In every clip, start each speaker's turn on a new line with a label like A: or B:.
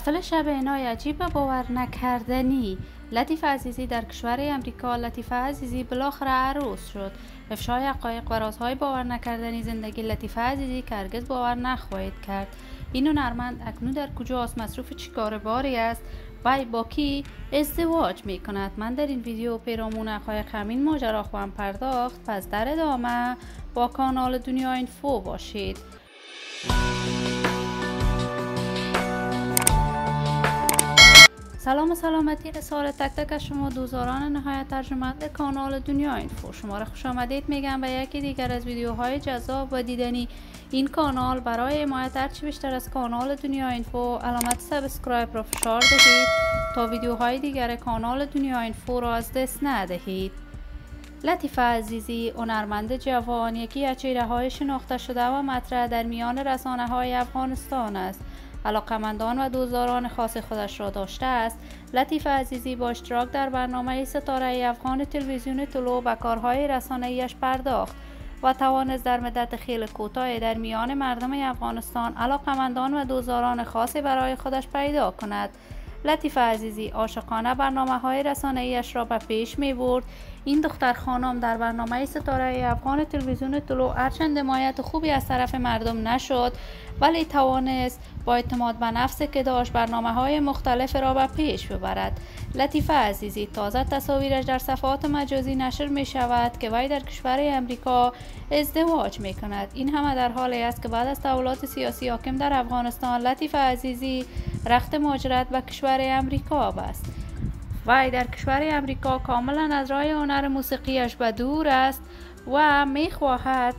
A: محفل شب اینای عجیب باور نکردنی. لطیف عزیزی در کشور امریکا لطیف عزیزی بالاخره عروس شد. افشای حقایق و رازهای باور نکردنی زندگی لطیف عزیزی که هرگز باور نخواهید کرد. این هنرمند اکنون در کجاست مصروف چیکار باری است؟ و با کی ازدواج می کند؟ من در این ویدیو پیرامون حقایق همین ماجرا خواهم پرداخت. پس در ادامه با کانال دنیا اینفو باشید. سلام و سلامتی رسال تک تک شما دوزاران نهایت ترجمت کانال دنیا اینفو. شما را خوش آمدید میگم به یکی دیگر از ویدیوهای جذاب و دیدنی. این کانال برای حمایت هرچی بیشتر از کانال دنیا اینفو علامت سابسکرایب را فشار دهید تا ویدیوهای دیگر کانال دنیا اینفو را از دست ندهید. لطیفه عزیزی هنرمند جوان یکی از چهره های شناخته شده و مطرح در میان رسانه های افغانستان است. علاقمندان و دوزداران خاص خودش را داشته است. لطیف عزیزی با اشتراک در برنامه ستاره افغان تلویزیون طلوع به کارهای رسانهایش پرداخت و توانست در مدت خیلی کوتاه در میان مردم افغانستان علاقمندان و دوزاران خاصی برای خودش پیدا کند. لطیف عزیزی عاشقانه برنامه های رسانه ایش را به پیش می برد این دختر خانم در برنامه ستاره افغان تلویزیون طلوع هرچند حمایت خوبی از طرف مردم نشد ولی توانست با اعتماد به نفس که داشت برنامه های مختلف را به پیش ببرد. لطیفه عزیزی تازه تصاویرش در صفحات مجازی نشر می شود که وی در کشور امریکا ازدواج می کند این همه در حالی است که بعد از تحولات سیاسی حاکم در افغانستان لطیفه عزیزی رخت مهاجرت به کشور امریکا است وی در کشور امریکا کاملا از راه هنر موسیقیش به دور است و می خواهد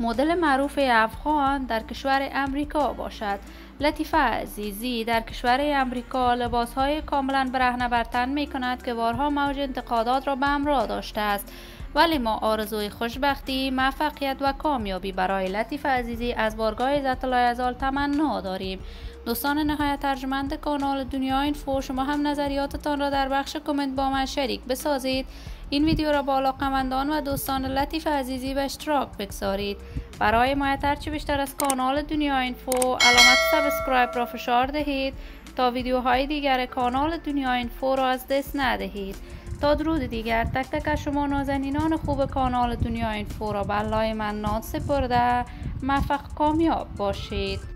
A: مدل معروف افغان در کشور امریکا باشد. لطیفه عزیزی در کشور امریکا لباس های کاملا برهنه برتن می کند که بارها موج انتقادات را به همراه داشته است. ولی ما آرزوی خوشبختی، موفقیت و کامیابی برای لطیف عزیزی از بارگاه الله ازال تمنا داریم. دوستان نهایت ترجمند کانال دنیا اینفو شما هم نظریاتتان را در بخش کامنت با من شریک بسازید. این ویدیو را با علاقمندان و دوستان لطیفه عزیزی به اشتراک بگذارید. برای حمایت هرچی بیشتر از کانال دنیا اینفو علامت subscribe را فشار دهید تا ویدیوهای دیگر کانال دنیا اینفو را از دست ندهید. تا درود دیگر. تک تک شما نازنینان خوب کانال دنیا اینفو را به منان سپرده. موفق کامیاب باشید.